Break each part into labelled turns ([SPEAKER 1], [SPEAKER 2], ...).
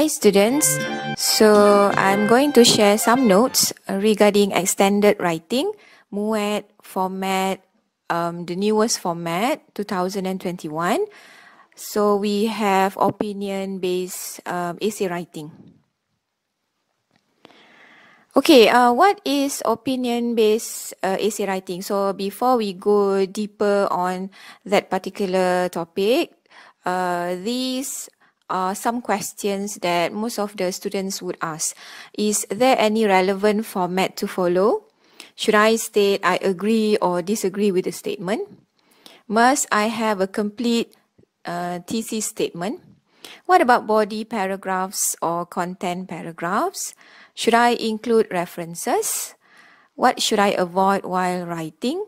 [SPEAKER 1] Hi students, so I'm going to share some notes regarding extended writing, MUET format, um, the newest format 2021. So we have opinion-based um, essay writing. Okay, uh, what is opinion-based uh, essay writing? So before we go deeper on that particular topic, uh, these are some questions that most of the students would ask. Is there any relevant format to follow? Should I state I agree or disagree with the statement? Must I have a complete uh, thesis statement? What about body paragraphs or content paragraphs? Should I include references? What should I avoid while writing?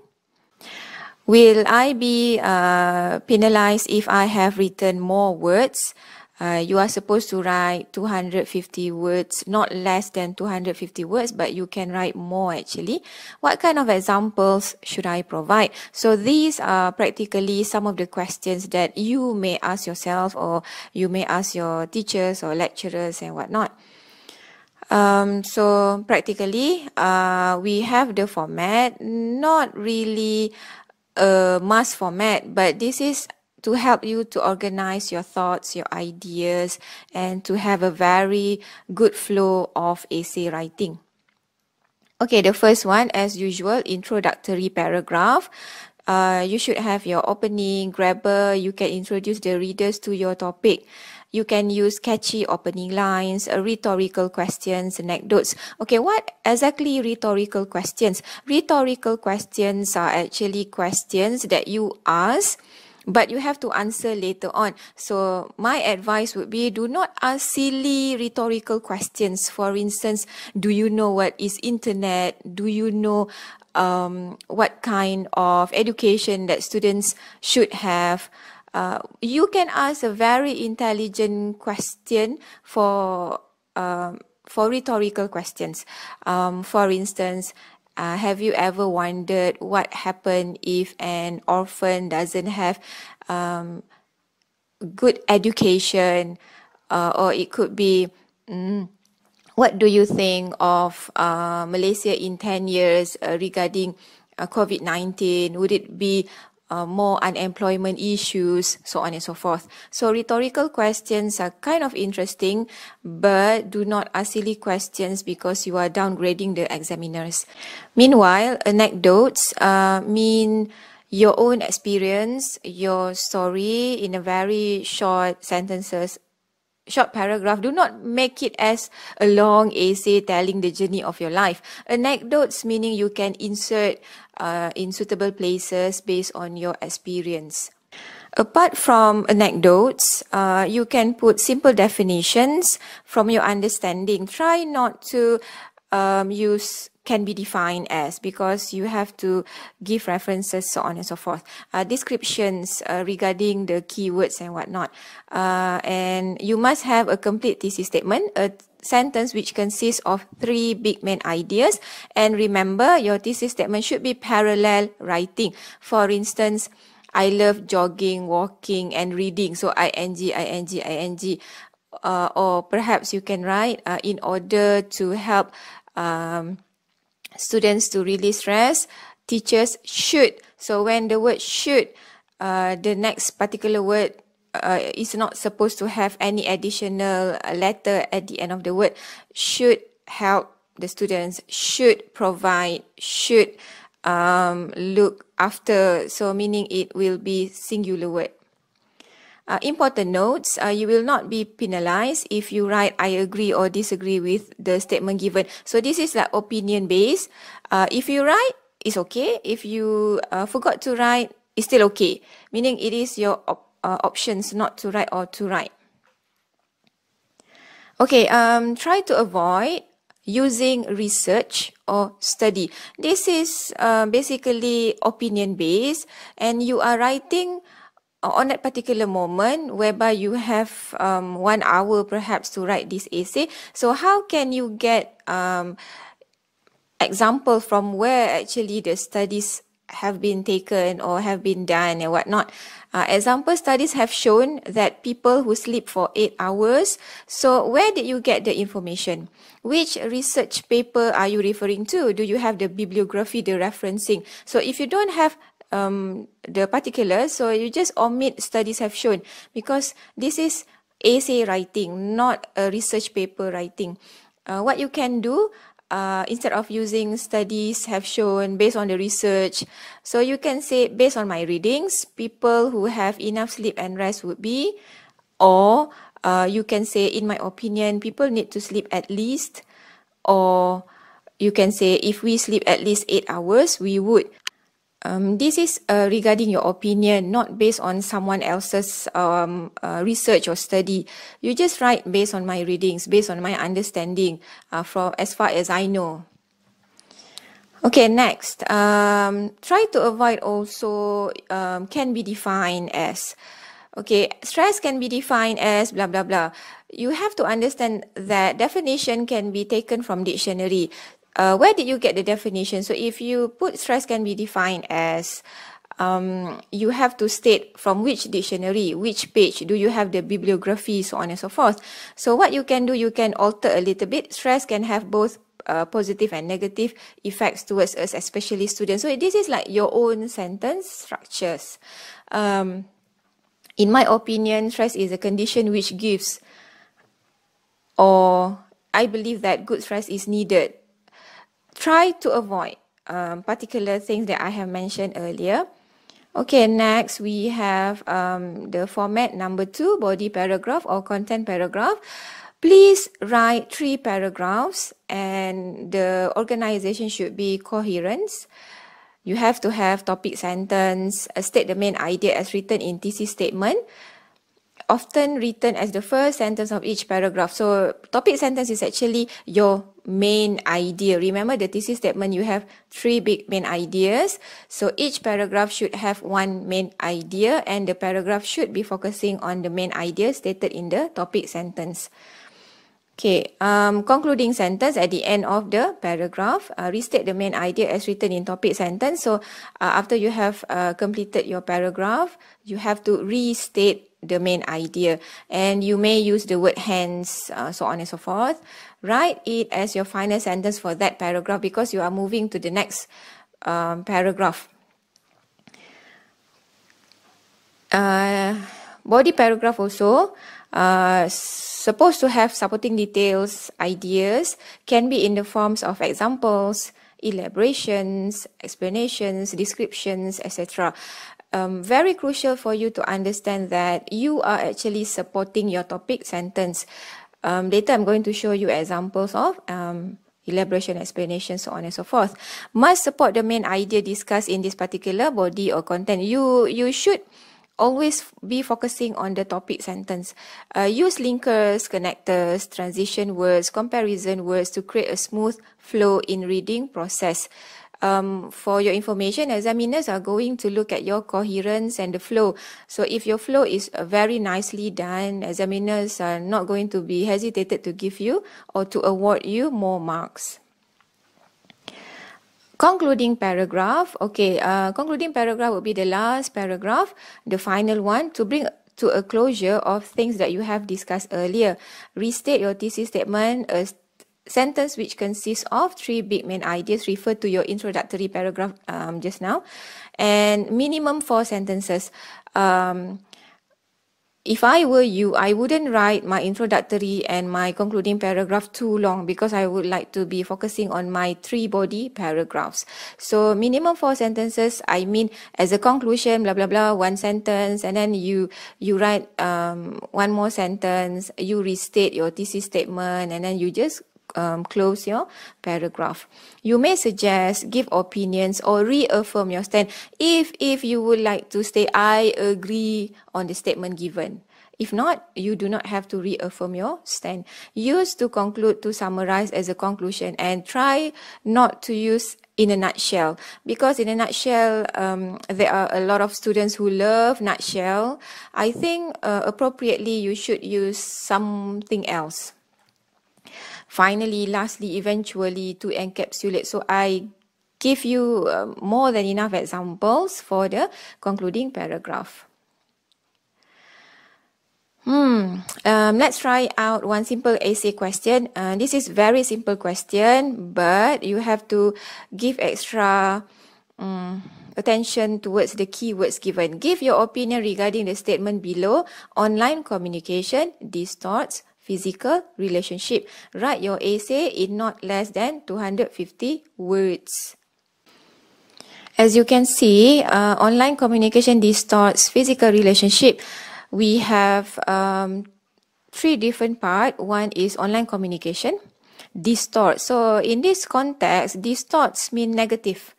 [SPEAKER 1] Will I be uh, penalized if I have written more words? Uh, you are supposed to write 250 words, not less than 250 words, but you can write more actually. What kind of examples should I provide? So these are practically some of the questions that you may ask yourself or you may ask your teachers or lecturers and whatnot. Um, so practically, uh, we have the format, not really a mass format, but this is to help you to organize your thoughts, your ideas, and to have a very good flow of essay writing. Okay, the first one, as usual, introductory paragraph. Uh, you should have your opening, grabber. You can introduce the readers to your topic. You can use catchy opening lines, uh, rhetorical questions, anecdotes. Okay, what exactly rhetorical questions? Rhetorical questions are actually questions that you ask but you have to answer later on. So my advice would be do not ask silly rhetorical questions. For instance, do you know what is internet? Do you know um, what kind of education that students should have? Uh, you can ask a very intelligent question for um, for rhetorical questions. Um, for instance, uh, have you ever wondered what happened if an orphan doesn't have um, good education, uh, or it could be, mm, what do you think of uh, Malaysia in 10 years uh, regarding uh, COVID 19? Would it be uh, more unemployment issues, so on and so forth. So rhetorical questions are kind of interesting, but do not ask silly questions because you are downgrading the examiners. Meanwhile, anecdotes uh, mean your own experience, your story in a very short sentences short paragraph. Do not make it as a long essay telling the journey of your life. Anecdotes meaning you can insert uh, in suitable places based on your experience. Apart from anecdotes, uh, you can put simple definitions from your understanding. Try not to um, use can be defined as because you have to give references so on and so forth uh, descriptions uh, regarding the keywords and whatnot uh, and you must have a complete thesis statement a sentence which consists of three big main ideas and remember your thesis statement should be parallel writing for instance I love jogging, walking, and reading. So ing, ing, ing. Uh, or perhaps you can write uh, in order to help um, students to release stress, teachers should. So when the word should, uh, the next particular word uh, is not supposed to have any additional letter at the end of the word. Should help the students, should provide, should um, look after. So meaning it will be singular word. Uh, important notes, uh, you will not be penalized if you write I agree or disagree with the statement given. So this is like opinion based. Uh, if you write, it's okay. If you uh, forgot to write, it's still okay. Meaning it is your op uh, options not to write or to write. Okay, um, try to avoid using research or study. This is uh, basically opinion based and you are writing on that particular moment whereby you have um, one hour perhaps to write this essay. So how can you get um, example from where actually the studies have been taken or have been done and whatnot. Uh, example studies have shown that people who sleep for eight hours. So where did you get the information? Which research paper are you referring to? Do you have the bibliography, the referencing? So if you don't have um, the particulars, so you just omit studies have shown because this is essay writing, not a research paper writing. Uh, what you can do, uh, instead of using studies have shown based on the research, so you can say based on my readings, people who have enough sleep and rest would be, or uh, you can say in my opinion, people need to sleep at least, or you can say if we sleep at least 8 hours, we would. Um, this is uh, regarding your opinion, not based on someone else's um, uh, research or study. You just write based on my readings, based on my understanding, uh, from as far as I know. Okay, next. Um, try to avoid also um, can be defined as. Okay, stress can be defined as blah blah blah. You have to understand that definition can be taken from dictionary uh, where did you get the definition? So if you put stress can be defined as um, you have to state from which dictionary, which page, do you have the bibliography, so on and so forth. So what you can do, you can alter a little bit. Stress can have both uh, positive and negative effects towards us, especially students. So this is like your own sentence structures. Um, in my opinion, stress is a condition which gives or I believe that good stress is needed try to avoid um, particular things that I have mentioned earlier. Okay, next we have um, the format number two, body paragraph or content paragraph. Please write three paragraphs and the organization should be coherent. You have to have topic sentence, state the main idea as written in thesis statement, often written as the first sentence of each paragraph. So topic sentence is actually your main idea. Remember the thesis statement, you have three big main ideas. So each paragraph should have one main idea and the paragraph should be focusing on the main idea stated in the topic sentence. Okay, um, concluding sentence at the end of the paragraph, uh, restate the main idea as written in topic sentence. So uh, after you have uh, completed your paragraph, you have to restate the main idea. And you may use the word hence uh, so on and so forth. Write it as your final sentence for that paragraph because you are moving to the next um, paragraph. Uh, body paragraph also uh, supposed to have supporting details ideas can be in the forms of examples elaborations explanations descriptions etc um, very crucial for you to understand that you are actually supporting your topic sentence. Um, later, I'm going to show you examples of um, elaboration, explanation, so on and so forth. Must support the main idea discussed in this particular body or content. You you should always be focusing on the topic sentence. Uh, use linkers, connectors, transition words, comparison words to create a smooth flow in reading process um, for your information, examiners are going to look at your coherence and the flow. So if your flow is uh, very nicely done, examiners are not going to be hesitated to give you or to award you more marks. Concluding paragraph. Okay, uh, concluding paragraph will be the last paragraph, the final one, to bring to a closure of things that you have discussed earlier. Restate your thesis statement, uh, sentence which consists of three big main ideas refer to your introductory paragraph um, just now and minimum four sentences um, if I were you, I wouldn't write my introductory and my concluding paragraph too long because I would like to be focusing on my three body paragraphs. So minimum four sentences, I mean as a conclusion, blah, blah, blah, one sentence, and then you, you write um, one more sentence, you restate your thesis statement, and then you just um, close your paragraph. You may suggest, give opinions or reaffirm your stand if, if you would like to say, I agree on the statement given. If not, you do not have to reaffirm your stand. Use to conclude to summarize as a conclusion and try not to use in a nutshell because in a nutshell um, there are a lot of students who love nutshell. I think uh, appropriately you should use something else finally, lastly, eventually to encapsulate. So I give you uh, more than enough examples for the concluding paragraph. Hmm. Um, let's try out one simple essay question. Uh, this is very simple question, but you have to give extra um, attention towards the keywords given. Give your opinion regarding the statement below. Online communication distorts physical relationship. Write your essay in not less than 250 words. As you can see, uh, online communication distorts physical relationship we have um, three different part. One is online communication, distort. So in this context, distorts mean negative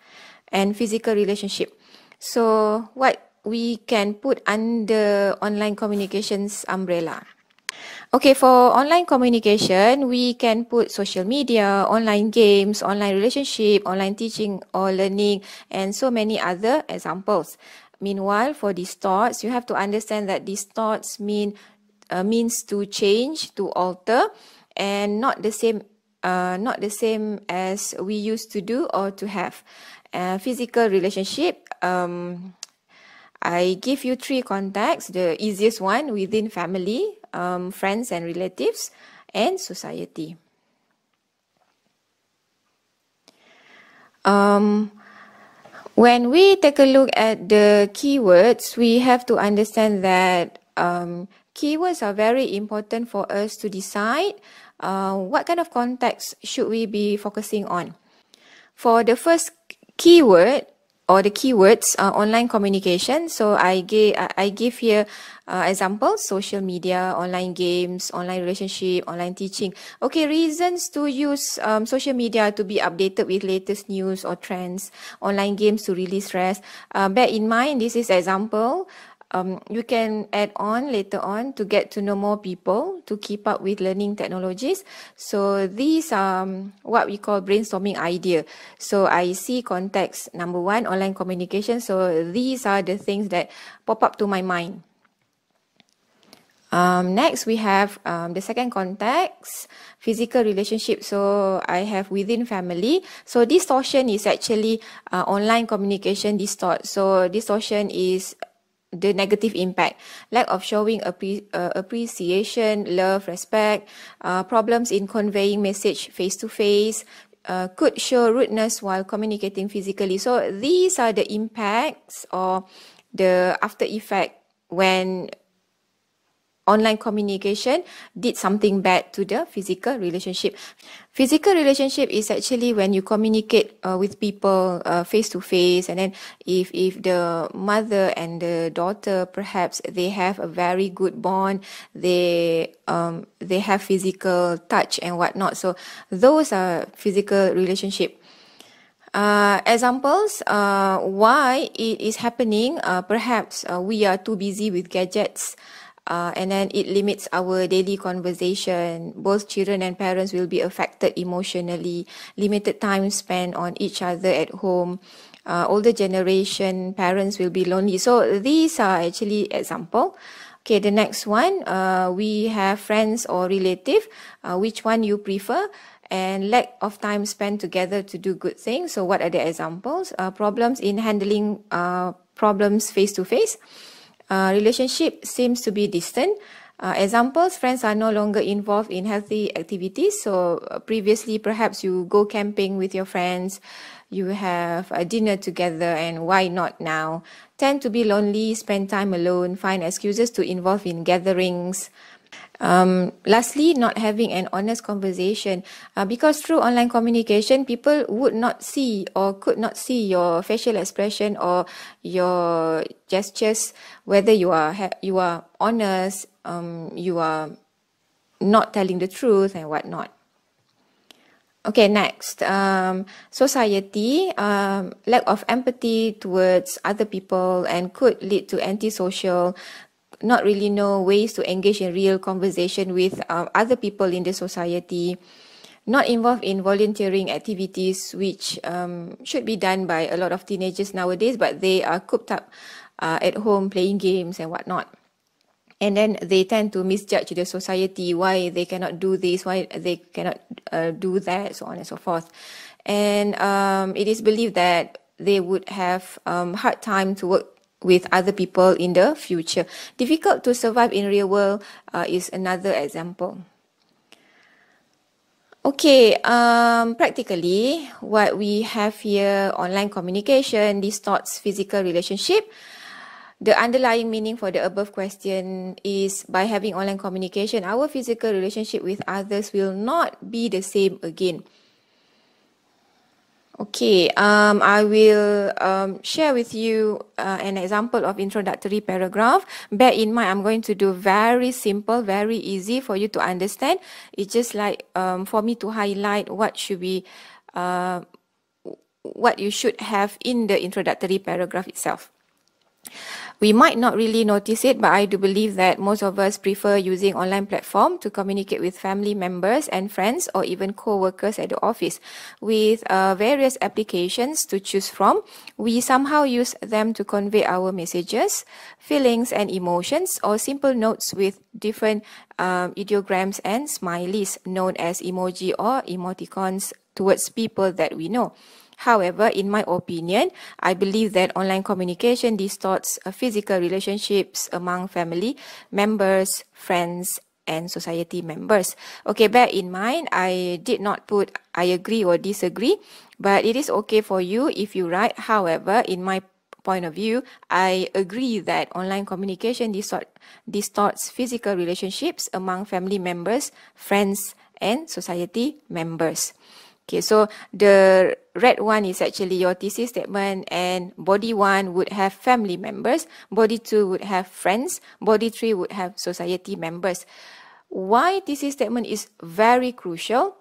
[SPEAKER 1] and physical relationship. So what we can put under online communications umbrella. Okay, for online communication, we can put social media, online games, online relationship, online teaching or learning, and so many other examples. Meanwhile, for these thoughts, you have to understand that these thoughts mean uh, means to change, to alter, and not the same, uh, not the same as we used to do or to have. Uh, physical relationship. Um, I give you three contexts. The easiest one within family, um, friends and relatives, and society. Um, when we take a look at the keywords, we have to understand that um, keywords are very important for us to decide uh, what kind of context should we be focusing on. For the first keyword, or the keywords uh, online communication. So I give I give here uh, examples: social media, online games, online relationship, online teaching. Okay, reasons to use um, social media to be updated with latest news or trends. Online games to release stress. Uh, bear in mind, this is example um, you can add on later on to get to know more people to keep up with learning technologies. So these are um, what we call brainstorming idea. So I see context number one, online communication. So these are the things that pop up to my mind. Um, next, we have um, the second context, physical relationship. So I have within family. So distortion is actually uh, online communication distort. So distortion is the negative impact. Lack of showing appre- uh, appreciation love respect uh, problems in conveying message face to face could show rudeness while communicating physically. So these are the impacts or the after effect when online communication did something bad to the physical relationship. Physical relationship is actually when you communicate uh, with people face to face, and then if if the mother and the daughter perhaps they have a very good bond, they um they have physical touch and whatnot. So those are physical relationship. Uh, examples uh, why it is happening uh, perhaps uh, we are too busy with gadgets uh, and then it limits our daily conversation. Both children and parents will be affected emotionally. Limited time spent on each other at home. Uh, older generation parents will be lonely. So these are actually example. Okay, the next one, uh, we have friends or relative. Uh, which one you prefer? And lack of time spent together to do good things. So what are the examples? Uh, problems in handling uh, problems face to face. Uh, relationship seems to be distant. Uh, examples, friends are no longer involved in healthy activities. So uh, previously, perhaps you go camping with your friends, you have a dinner together, and why not now? Tend to be lonely, spend time alone, find excuses to involve in gatherings, um, lastly, not having an honest conversation uh, because through online communication, people would not see or could not see your facial expression or your gestures, whether you are you are honest, um, you are not telling the truth and whatnot. Okay, next, um, society, um, lack of empathy towards other people and could lead to antisocial not really know ways to engage in real conversation with uh, other people in the society, not involved in volunteering activities, which um, should be done by a lot of teenagers nowadays, but they are cooped up uh, at home playing games and whatnot. And then they tend to misjudge the society why they cannot do this, why they cannot uh, do that, so on and so forth. and um, it is believed that they would have um, hard time to work with other people in the future. Difficult to survive in real world uh, is another example. Okay, um, practically what we have here, online communication distorts physical relationship. The underlying meaning for the above question is by having online communication, our physical relationship with others will not be the same again. Okay, um, I will um, share with you uh, an example of introductory paragraph. Bear in mind, I'm going to do very simple, very easy for you to understand. It's just like um, for me to highlight what should be, uh, what you should have in the introductory paragraph itself. We might not really notice it, but I do believe that most of us prefer using online platform to communicate with family members and friends or even co-workers at the office. With uh, various applications to choose from, we somehow use them to convey our messages, feelings and emotions or simple notes with different um, ideograms and smileys known as emoji or emoticons towards people that we know. However, in my opinion, I believe that online communication distorts uh, physical relationships among family members, friends, and society members. Okay, bear in mind, I did not put I agree or disagree, but it is okay for you if you write. However, in my point of view, I agree that online communication distort, distorts physical relationships among family members, friends, and society members. Okay, so the red one is actually your thesis statement and body one would have family members, body two would have friends, body three would have society members. Why thesis statement is very crucial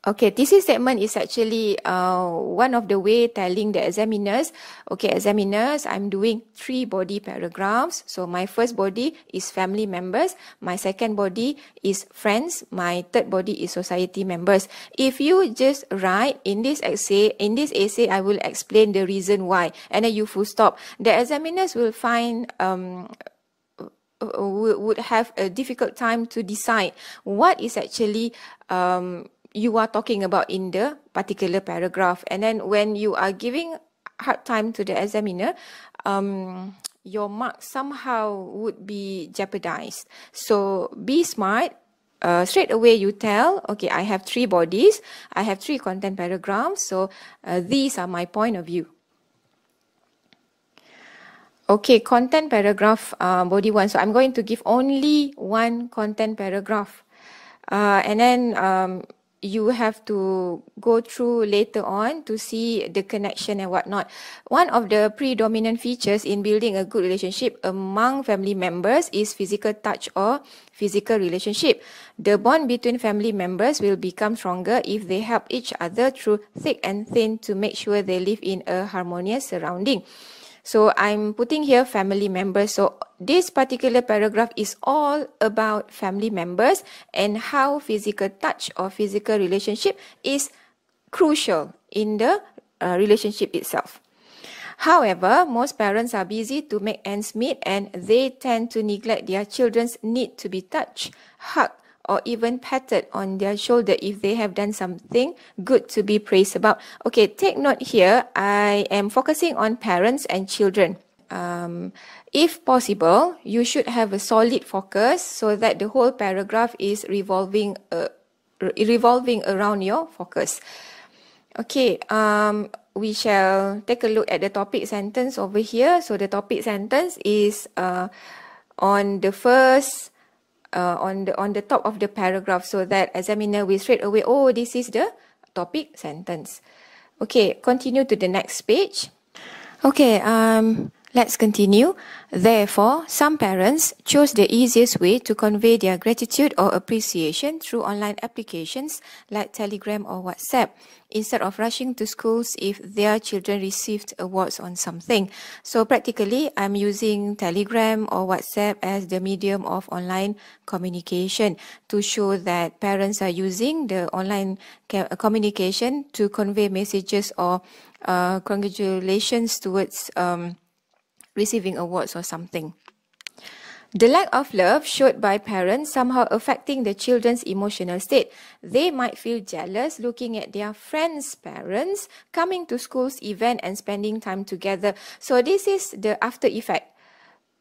[SPEAKER 1] Okay, thesis statement is actually uh, one of the way telling the examiners, okay, examiners, I'm doing three body paragraphs. So my first body is family members, my second body is friends, my third body is society members. If you just write in this essay, in this essay, I will explain the reason why, and then you full stop. The examiners will find um, would have a difficult time to decide what is actually um, you are talking about in the particular paragraph. And then when you are giving hard time to the examiner, um, your mark somehow would be jeopardized. So be smart. Uh, straight away you tell, okay, I have three bodies. I have three content paragraphs. So uh, these are my point of view. Okay, content paragraph uh, body one. So I'm going to give only one content paragraph. Uh, and then um, you have to go through later on to see the connection and whatnot. One of the predominant features in building a good relationship among family members is physical touch or physical relationship. The bond between family members will become stronger if they help each other through thick and thin to make sure they live in a harmonious surrounding. So I'm putting here family members. So this particular paragraph is all about family members and how physical touch or physical relationship is crucial in the uh, relationship itself. However, most parents are busy to make ends meet and they tend to neglect their children's need to be touched, hugged, or even patted on their shoulder if they have done something good to be praised about. Okay, take note here, I am focusing on parents and children. Um, if possible, you should have a solid focus so that the whole paragraph is revolving uh, revolving around your focus. Okay, um, we shall take a look at the topic sentence over here. So the topic sentence is uh, on the first uh, on the on the top of the paragraph so that examiner will straight away oh this is the topic sentence. Okay continue to the next page. Okay um Let's continue. Therefore, some parents chose the easiest way to convey their gratitude or appreciation through online applications like Telegram or WhatsApp instead of rushing to schools if their children received awards on something. So practically, I'm using Telegram or WhatsApp as the medium of online communication to show that parents are using the online communication to convey messages or uh, congratulations towards um, receiving awards or something. The lack of love showed by parents somehow affecting the children's emotional state. They might feel jealous looking at their friends' parents coming to school's event and spending time together. So this is the after effect.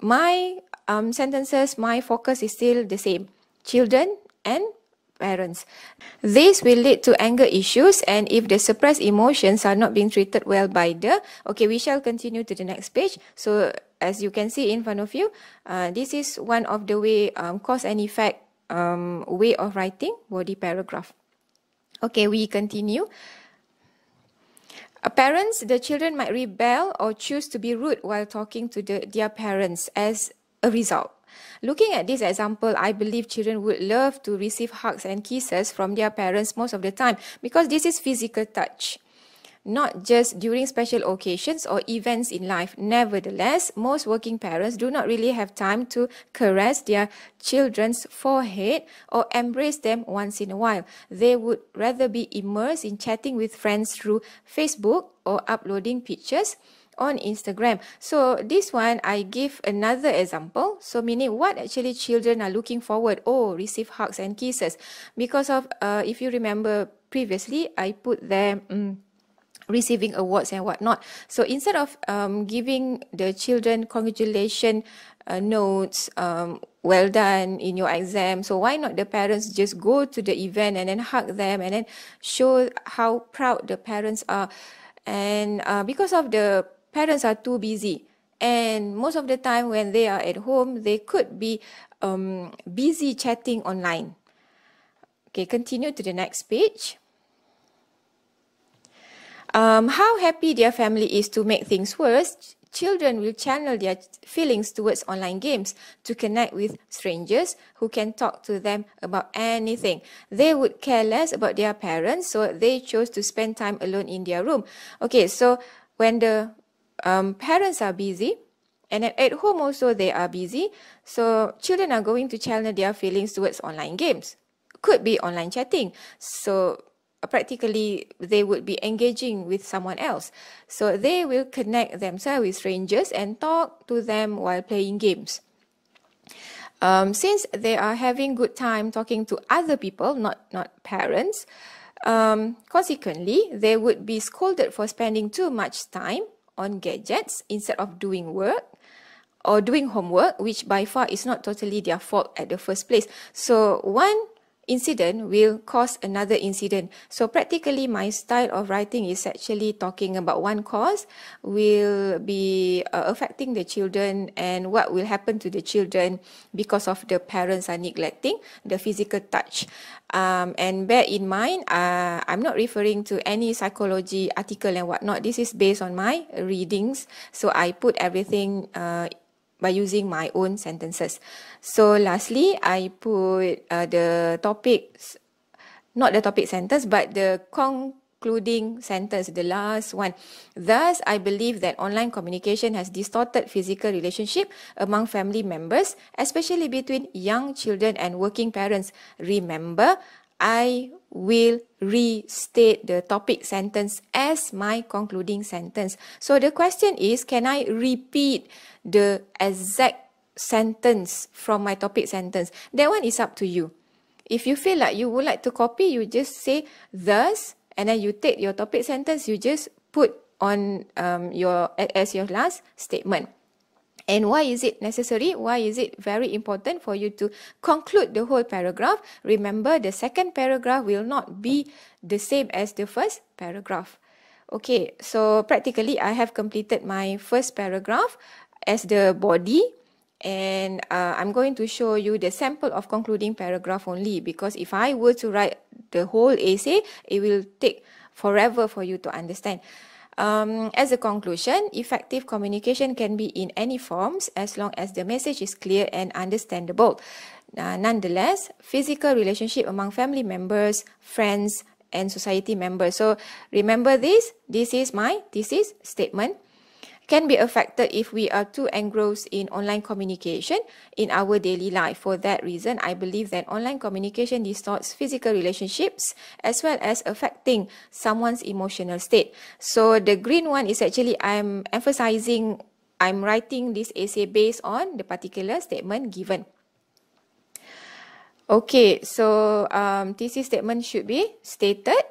[SPEAKER 1] My um, sentences, my focus is still the same. Children and parents. This will lead to anger issues and if the suppressed emotions are not being treated well by the, okay, we shall continue to the next page. So as you can see in front of you, uh, this is one of the way um, cause and effect um, way of writing body paragraph. Okay, we continue. Uh, parents, the children might rebel or choose to be rude while talking to the, their parents as a result. Looking at this example, I believe children would love to receive hugs and kisses from their parents most of the time because this is physical touch. Not just during special occasions or events in life. Nevertheless, most working parents do not really have time to caress their children's forehead or embrace them once in a while. They would rather be immersed in chatting with friends through Facebook or uploading pictures on Instagram. So this one, I give another example. So meaning what actually children are looking forward. Oh, receive hugs and kisses. Because of, uh, if you remember previously, I put there, um, receiving awards and whatnot. So instead of um, giving the children congratulation uh, notes, um, well done in your exam. So why not the parents just go to the event and then hug them and then show how proud the parents are. And uh, because of the parents are too busy. And most of the time when they are at home, they could be um, busy chatting online. Okay, continue to the next page. Um, how happy their family is to make things worse, children will channel their feelings towards online games to connect with strangers who can talk to them about anything. They would care less about their parents, so they chose to spend time alone in their room. Okay, so when the um, parents are busy and at home also they are busy. So children are going to channel their feelings towards online games. Could be online chatting. So uh, practically they would be engaging with someone else. So they will connect themselves with strangers and talk to them while playing games. Um, since they are having good time talking to other people, not, not parents, um, consequently, they would be scolded for spending too much time on gadgets instead of doing work or doing homework, which by far is not totally their fault at the first place. So one incident will cause another incident. So practically my style of writing is actually talking about one cause will be uh, affecting the children and what will happen to the children because of the parents are neglecting the physical touch. Um, and bear in mind, uh, I'm not referring to any psychology article and whatnot. This is based on my readings. So I put everything uh, by using my own sentences. So lastly, I put uh, the topics, not the topic sentence, but the concluding sentence, the last one. Thus, I believe that online communication has distorted physical relationship among family members, especially between young children and working parents. Remember, I will restate the topic sentence as my concluding sentence. So the question is, can I repeat the exact sentence from my topic sentence? That one is up to you. If you feel like you would like to copy, you just say thus, and then you take your topic sentence, you just put on um, your as your last statement. And why is it necessary? Why is it very important for you to conclude the whole paragraph? Remember, the second paragraph will not be the same as the first paragraph. Okay, so practically I have completed my first paragraph as the body and uh, I'm going to show you the sample of concluding paragraph only because if I were to write the whole essay, it will take forever for you to understand. Um, as a conclusion, effective communication can be in any forms as long as the message is clear and understandable. Uh, nonetheless, physical relationship among family members, friends, and society members. So remember this. This is my thesis statement can be affected if we are too engrossed in online communication in our daily life. For that reason, I believe that online communication distorts physical relationships as well as affecting someone's emotional state. So the green one is actually I'm emphasizing I'm writing this essay based on the particular statement given. Okay, so um, thesis statement should be stated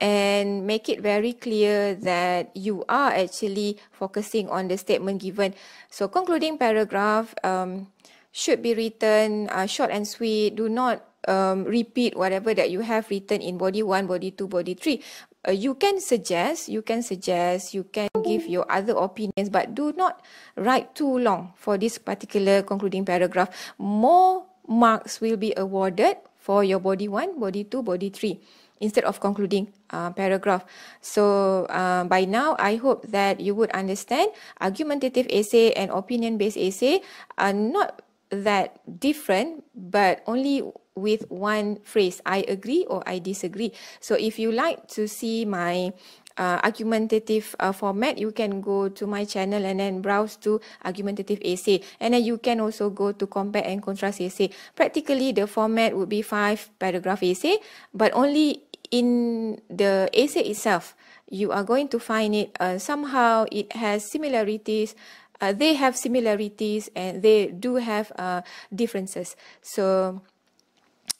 [SPEAKER 1] and make it very clear that you are actually focusing on the statement given. So concluding paragraph um, should be written uh, short and sweet. Do not um, repeat whatever that you have written in body 1, body 2, body 3. Uh, you can suggest, you can suggest, you can give your other opinions, but do not write too long for this particular concluding paragraph. More marks will be awarded for your body 1, body 2, body 3 instead of concluding uh, paragraph. So uh, by now, I hope that you would understand argumentative essay and opinion-based essay are not that different, but only with one phrase, I agree or I disagree. So if you like to see my uh, argumentative uh, format, you can go to my channel and then browse to argumentative essay. And then you can also go to compare and contrast essay. Practically, the format would be five paragraph essay, but only in the essay itself, you are going to find it uh, somehow it has similarities uh, they have similarities and they do have uh, differences. So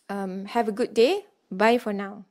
[SPEAKER 1] um, have a good day. Bye for now.